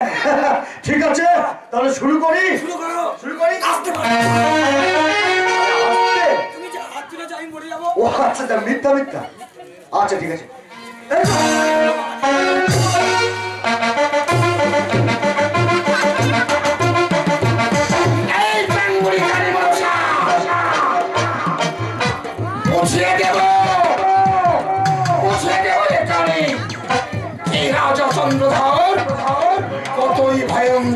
ঠিক আছে তাহলে শুরু করি। শুরু করো। শুরু করি? আসতে ও আচ্ছা আচ্ছা, মিথ্যা মিথ্যা। আচ্ছা ঠিক আছে।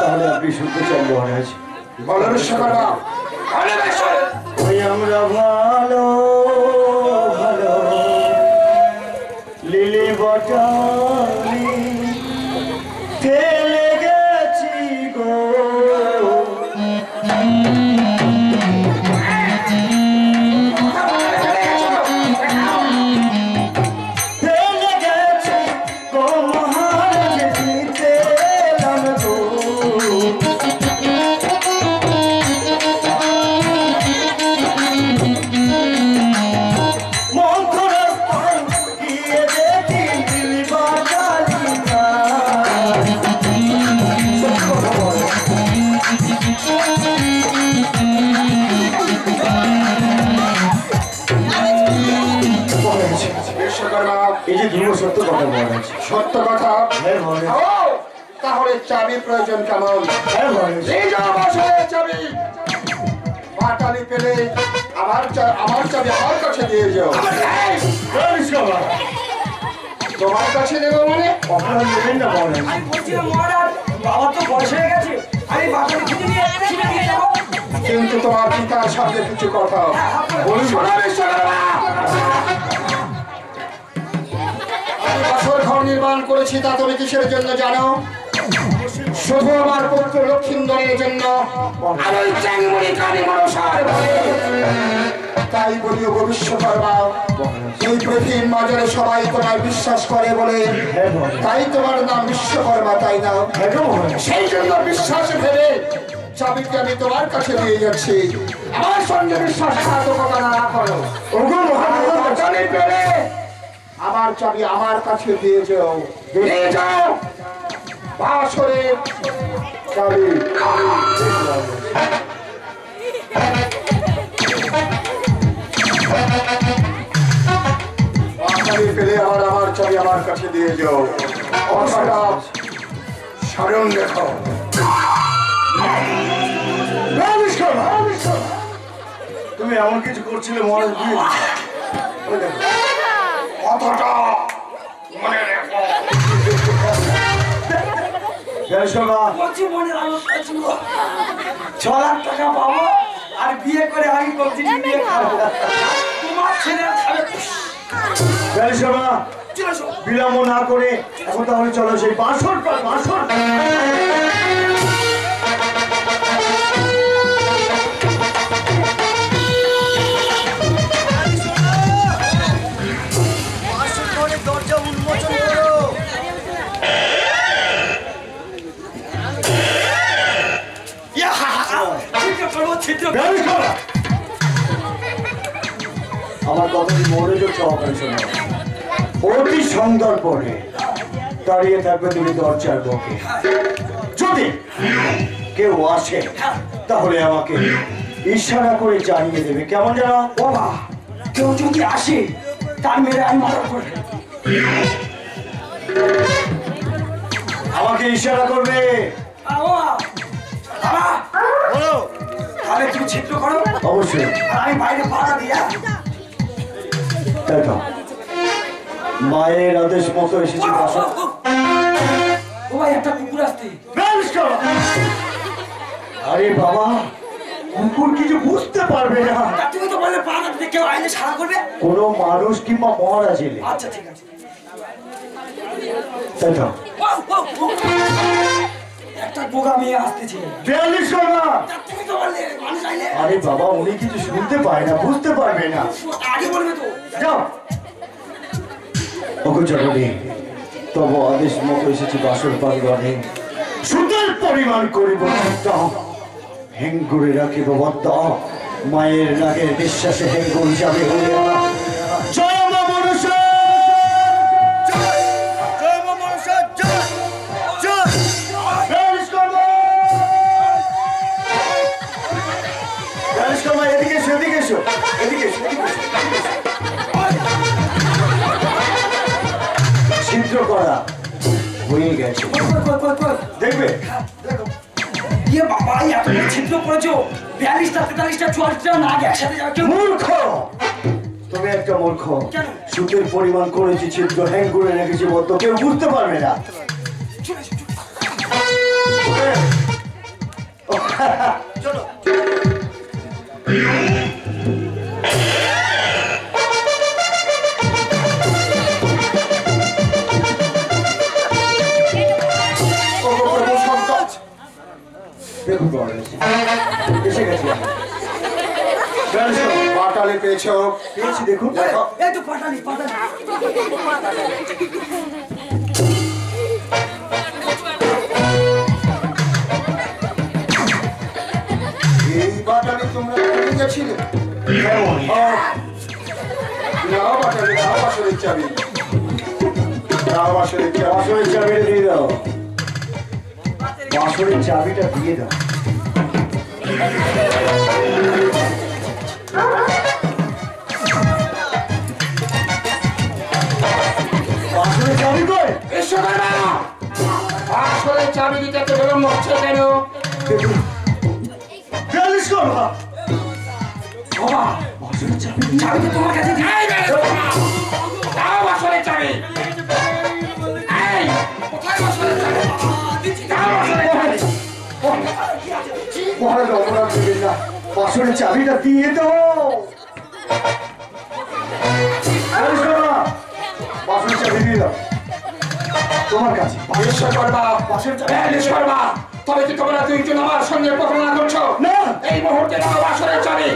তাহলে আপনি শুনতে চান মহারাজ। ওই আমরা ভালো ভালো। লিলি বটালি তাহলে চাবি প্রয়োজন কেমন? চাবি। পাটালি পেলে আমার আমার চাবি আমার কাছে দিয়ে যাও। তোমার কাছে দেবো মানে? আপনারা নেবেন না মহারাজ আমি বলছিলাম মহারাজ বাবার তো বয়স হয়ে গেছে। আমি বাবাকে খুঁজে নিয়ে ছিঁড়ে যাব। কিন্তু তোমার পিতার সাথে কিছু কথা। আমি বাসর ঘর নির্মাণ করেছি তা তুমি কিসের জন্য জানো? শুধু আমার পুত্র লক্ষিন্দরের জন্য আর ওই কালী মনসার বলে। তাই বলি ও বিশ্বকর্মা এই পৃথিবীর মাঝে সবাই তোমায় বিশ্বাস করে বলে। তাই তোমার নাম বিশ্বকর্মা তাই না? সেই জন্য বিশ্বাস ভেবে চাবিটি আমি তোমার কাছে দিয়ে যাচ্ছি। আমার সঙ্গে না করো। পেলে আমার চাবি আমার কাছে দিয়ে যাও। দিয়ে যাও। বাসরে পেলে আবার আমার আমার কাছে দিয়ে যাও। স্মরণ রেখো তুমি এমন কিছু করছিলে মহারাজ বুঝে মনে ছ লাখ টাকা পাবো আর বিয়ে করে আমি বিয়ে খাব। তোমার ছেলে খাবে। বিলম্ব না করে এখন তাহলে চলো সেই বাসর পর বাসর কথাটি মনোযোগ সহকারে শোনো। অতি সুন্দর পরে দাঁড়িয়ে থাকবে তুমি দরজার বকে। যদি কেউ আসে তাহলে আমাকে ইশারা করে জানিয়ে দেবে। কেমন জানা বাবা কেউ যদি আসে তার মেরে আমি মারা করে। আমাকে ইশারা করবে। তাহলে তুমি ছিদ্র করো। অবশ্যই। আমি বাইরে পাড়া দিয়া মায়ের আদেশ মতো এসেছি বাসা। ও ভাই একটা কুকুর আসতে আরে বাবা কুকুর কিছু বুঝতে পারবে না। তুমি তো বললে পাড়া দিতে কেউ আইলে সারা করবে? কোনো মানুষ কিংবা মহারাজ এলে। আচ্ছা ঠিক আছে। তাই একটা বোগা মেয়ে আসতেছে। বিয়াল্লিশ করবা। তা তুমি তো বললে মানুষ আইলে আরে বাবা উনি কিছু শুনতে পায় না বুঝতে পারবে না। আগে বলবে তো। যাও। ওকে জননী তব আদেশ মতো এসেছি বাসর পালগণে সুদের পরিমাণ করিব হেঙ্গুরে রাখিব বদ্ধ মায়ের নাগের বিশ্বাসে হেঙ্গুর যাবে করা। হয়ে গেছে। দেখবে? ইয়ে বাবা এত ছিদ্র করেছ। বিয়াল্লিশটা তেতাল্লিশটা চুয়াল্লিশটা না একসাথে যাবে মূর্খ! তুমি একটা মূর্খ? সুদের পরিমাণ করেছি ছিদ্র হ্যাং করে রেখেছি বলতো কেউ বুঝতে পারবে না। চলে দেখুন বড় এসে গেছি দেখুন দেখো এই পাটালি তোমরা গেছিলে? নাও পাটালি নাও বাসরের চাবি নাও বাসরের চাবি দিয়ে দাও বাসনের চাবিটা দিয়ে দাও। চাবি কই? বিশ্বকর্মা বাসরের চাবি দিতে তো বিলম্ব হচ্ছে কেন? বিয়াল্লিশ করবা বাবা। বাসনের চাবি চাবি তো তোমার কাছে দাও চাবি। এই কোথায় চাবি? মহারাজ অপরাধ দেবেন না। বাসনের চাবিটা দিয়ে দাও বাসনের চাবি দিয়ে দাও। তোমার কাছে। তবে কি তোমরা দুইজন আমার সঙ্গে প্রতারণা করছ? না। এই মুহূর্তে দাও বাসরের চাবি।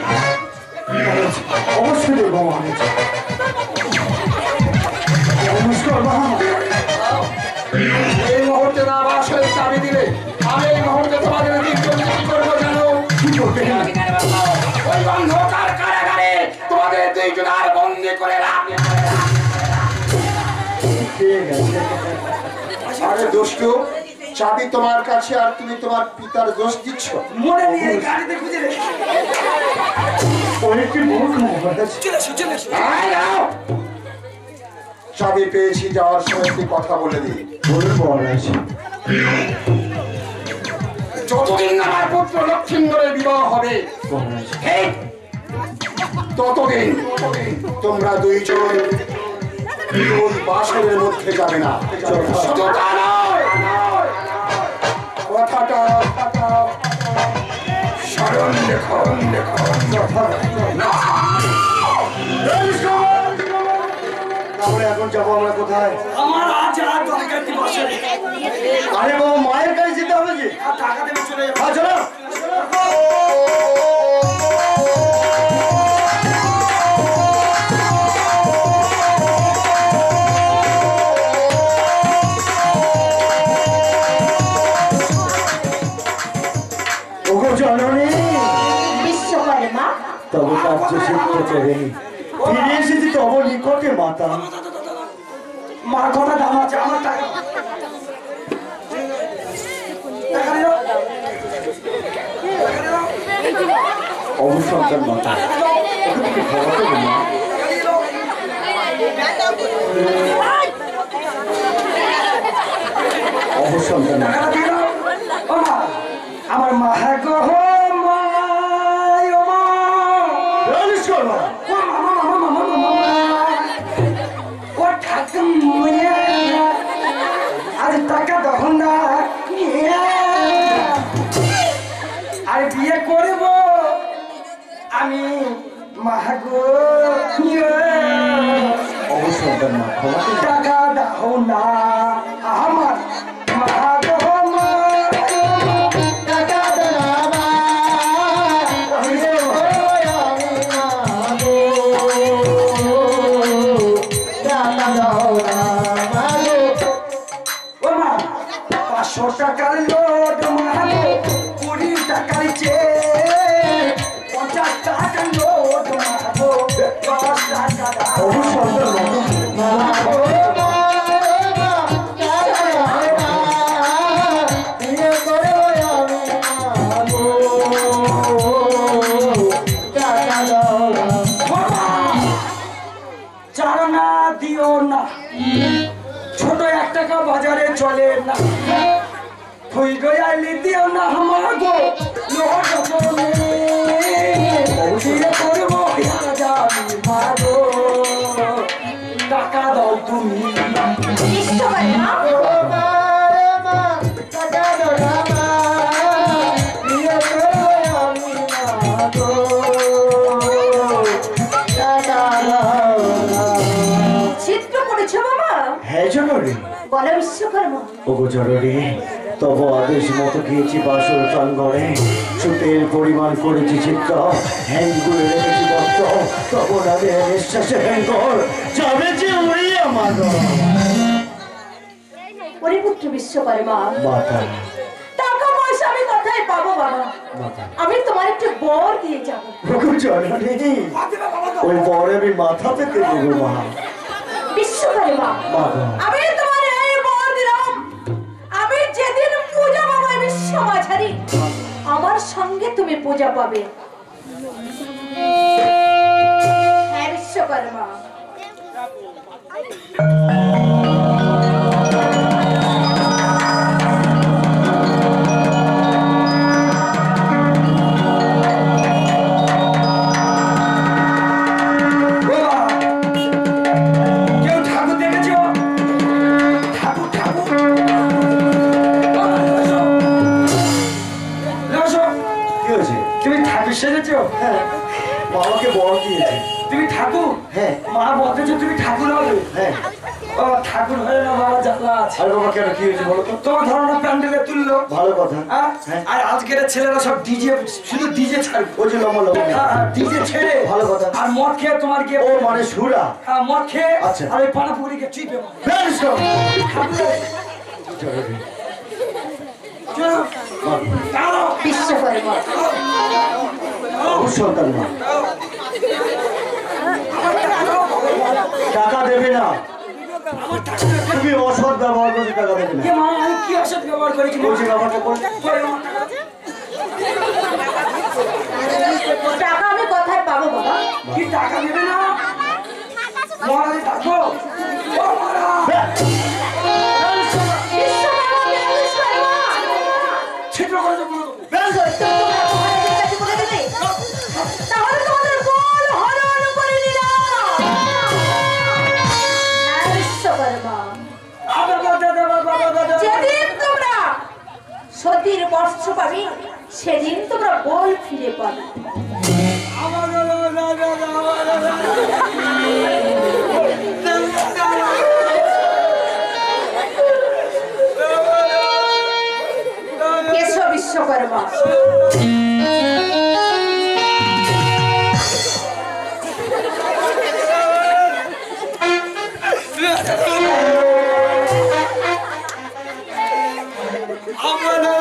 অবশ্যই দেবো মহারাজ। নমস্কার মহা এই মুহূর্তে না বাসরের চাবি দিলে। আমি এই মুহূর্তে তোমাদের জানো চাবি তোমার কাছে আর তুমি তোমার পিতার দোষ দিচ্ছ মনে নাও। চাবি পেয়েছি, যাওয়ার সময় কথা বলে দিই মহারাজ যতদিন না আমার পুত্র লক্ষ্মীন্দরের বিবাহ হবে। ততদিন তোমরা দুইজন ওই বাসনের মধ্যে যাবে না। কথাটা স্মরণ লেখন লেখন তাহলে এখন যাব আমরা কোথায়? আমার আজ আর দরকার নেই বসে। আরে বাবা মায়ের কাছে যেতে হবে যে টাকা দেবে চলে যাব। হ্যাঁ চলো। জননী। বিশ্বকর্মা তবে কার্য সিদ্ধ করেনি ফিরে এসেছি তব নিকটে মাতা। মার কথা দাম আছে আমার টাকা। মাতা। ওকে তুমি খাওয়াতে হবে না মাহাগো অবসন্তান মা খাওয়াতে টাকা দাও না। চারানা দিও না। ছোট এক টাকা বাজারে চলে না। হই গয়ালি দিও না আমার গো লোট বলো বিশ্বকর্মা ওগো জননী তব আদেশ মতো গিয়েছি বাসর প্রাঙ্গণে। সুতের পরিমাণ করেছি হ্যাঙ্গুলে রেখেছি দত্ত। তব নামে নিঃশ্বাসে হ্যাঙ্গর যাবে যে আমার ওরে বিশ্বকর্মা মাতা। টাকা পয়সা আমি কোথায় পাবো বাবা? আমি তোমার একটু বর দিয়ে যাব। ওগো জননী ওই বরে আমি মাথা পেতে দেবো মা। বিশ্বকর্মা বাবা আমি তোমার মাঝারি আমার সঙ্গে তুমি পূজা পাবে। হ্যাঁ বিশ্বকর্মা। ছেলেরা সব ডিজে শুধু ডিজে ওই যে লম্বা লম্বা ডিজে ছেড়ে। ভালো কথা। আর মদ খেয়ে তোমার গিয়ে ও মানে সুরা। হ্যাঁ, মদ খেয়ে আচ্ছা। আর ওই পানা পুকুরিকে চিপে সন্তান মা। টাকা দেবে না। তুমি অসৎ ব্যবহার করছে টাকা দেবে না। কি অসৎ ব্যবহার করেছি? বলছি বল। করে। টাকা আমি কোথায় পাবো বাবা কি টাকা দেবে না মহারাজ ডাকো ও মহারাজ বিশ্বকর্মা বিশ্বকর্মা ছিদ্র করে দেবো বলছি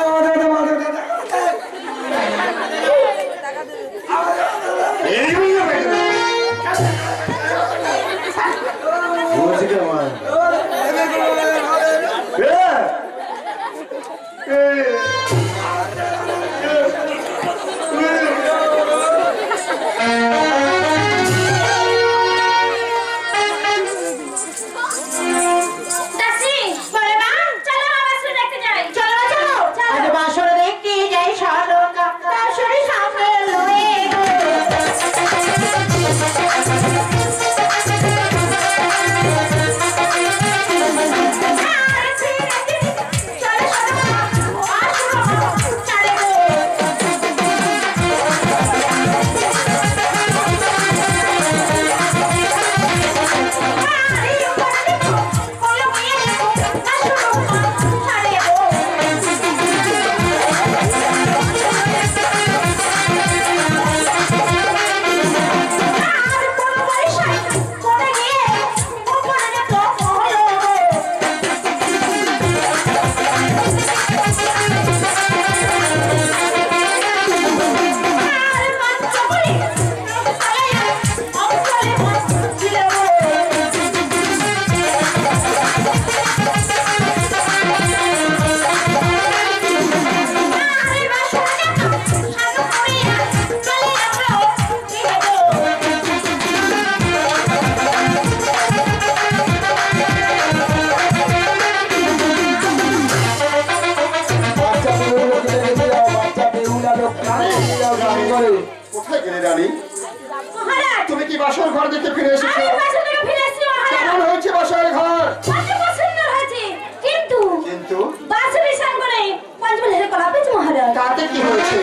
বাসুরি সাঙ্গনে পঞ্চমী হেরে কলা পেয়েছে মহারাজ। তাতে কি হয়েছে?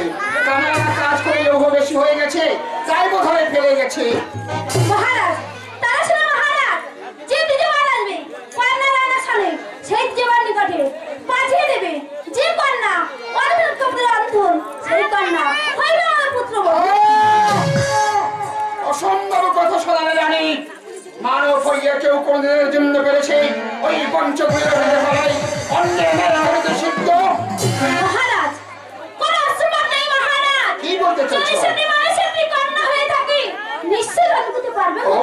কানারা কাজ করে লৌহ বেশি হয়ে গেছে তাই বোধহয় ফেলে গেছে। মহারাজ তারা ছিল মহারাজ যে দ্বিতীয়বার আসবে কন্যা রানা সালে সেই দ্বিতীয়বার নিকটে পাঠিয়ে দেবে। যে কন্যা অর্ধন কপড়ে অন্ধন সেই কন্যা হইবে আমার পুত্র অসম্ভব কথা শোনালে রানী। মানব হইয়া কেউ কোনদিনের জন্য পেরেছে ওই হতে অন্যের সিদ্ধ। মহারাজ কোন নেই মহারাজ। কি বলতে হয়ে ও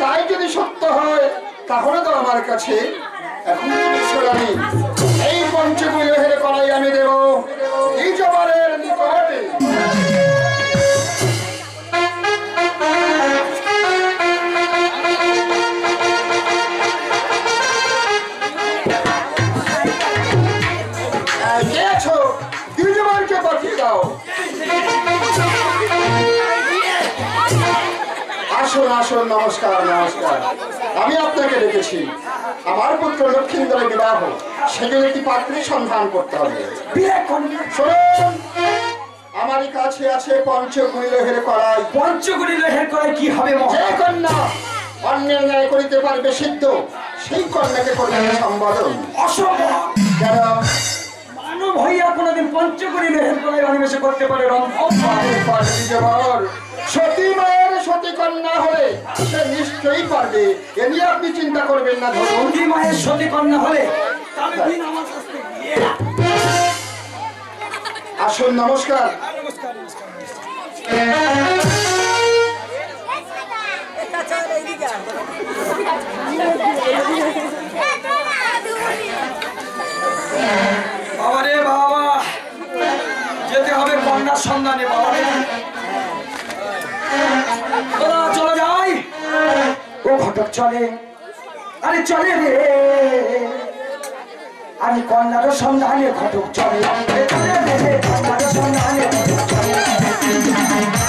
তাই যদি সত্য হয় তাহলে তো আমার কাছে এখন এই পঞ্চগুলো হেরে কলাই আমি দেব। এই জবানের আসুন আসুন নমস্কার নমস্কার। আমি আপনাকে ডেকেছি। আমার পুত্র লক্ষ্মীন্দরের বিবাহ। সেজন্য একটি পাত্রীর সন্ধান করতে হবে। আমারই কাছে আছে পঞ্চগুলি হেরে করাই পঞ্চগুলি লোহের করায় কি হবে কন্যা অন্যের ন্যায় করিতে পারবে সিদ্ধ সেই কন্যাকে করবে সম্বোধন। অসম্ভব। কেন? মানব হইয়া কোনোদিন পঞ্চগুলি লোহের করায় অনিমেষে করতে পারে জবর সতী মায়ের সতী কন্যা হলে সে নিশ্চয়ই পারবে। এ নিয়ে আপনি চিন্তা করবেন না ধরুন মায়ের সতী কন্যা হলে আসুন নমস্কার। বাবা যেতে হবে কন্যার সন্ধানে বাবা ও ঘটক চলে। আরে চলে রে। আরে কন্যার সন্ধানে ঘটক চলে। চলে রে, কন্যার সন্ধানে ঘটক চলে।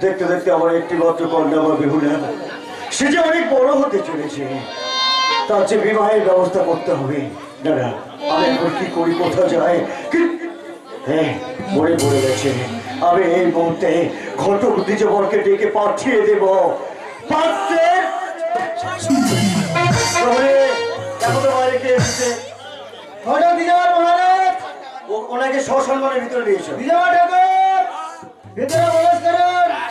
দেখতে দেখতে আমার একটি মাত্র কন্যা বা বিহুলা সে যে অনেক বড় হতে চলেছে। তার যে বিবাহের ব্যবস্থা করতে হবে। দাদা আমি এখন কি করি কোথাও কি- হ্যাঁ মরে পড়ে গেছে। আমি এই মুহূর্তে ঘটক দ্বিজবরকে ডেকে পাঠিয়ে দেব। ওনাকে সসম্মানের ভিতরে নিয়েছো ভিতরে প্রবেশ করুন।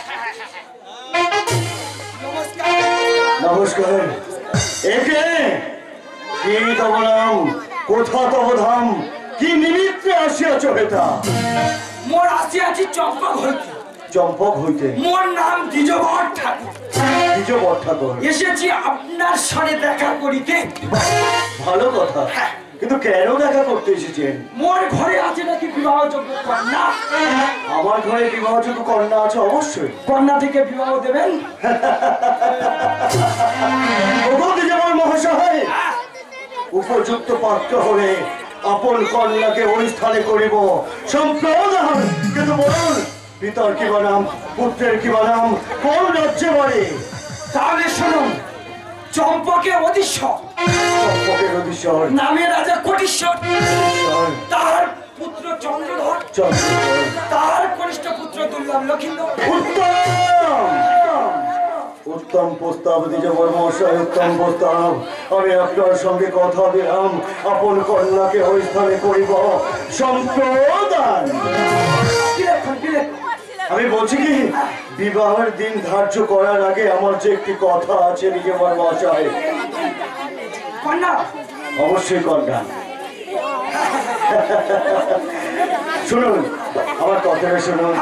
নমস্কার। একে কি তব নাম কোথা তব ধাম কি নিমিত্তে আসিয়াছ হেতা? মোর আসিয়াছি আছি চম্পক হইতে। চম্পক হইতে। মোর নাম দ্বিজবর ঠাকুর। নিজ ঠাকুর। এসেছি আপনার সাথে দেখা করিতে। ভালো কথা। কিন্তু কেন দেখা করতে এসেছেন? মোর ঘরে আছে নাকি বিবাহযোগ্য কন্যা? আমার ঘরে বিবাহযোগ্য কন্যা আছে অবশ্যই। কন্যা থেকে বিবাহ দেবেন? যেমন মহাশয় উপযুক্ত পাত্র হলে আপন কন্যাকে ওই স্থানে করিব। সম্প্রদান কিন্তু বলুন পিতার কি নাম পুত্রের কি নাম কোন রাজ্যে বাড়ি? তাহলে শুনুন চম্পকে অধীশ্বর। চম্পকের অধীশ্বর। নামে রাজা কোটিশ্বর। তার পুত্র চন্দ্রধর। তার কনিষ্ঠ পুত্র দুর্লভ লক্ষিন্দর উত্তম! প্রস্তাব দিতে মশাই উত্তম প্রস্তাব। আমি আপনার সঙ্গে কথা দিলাম। আপন কন্যাকে ওই স্থানে করিব। সম্প্রদান! আমি বলছি কি বিবাহের দিন ধার্য করার আগে আমার যে একটি কথা আছে নিজে আমার কন্যা। অবশ্যই কন্যা। শুনুন আমার কথাটা শুনুন।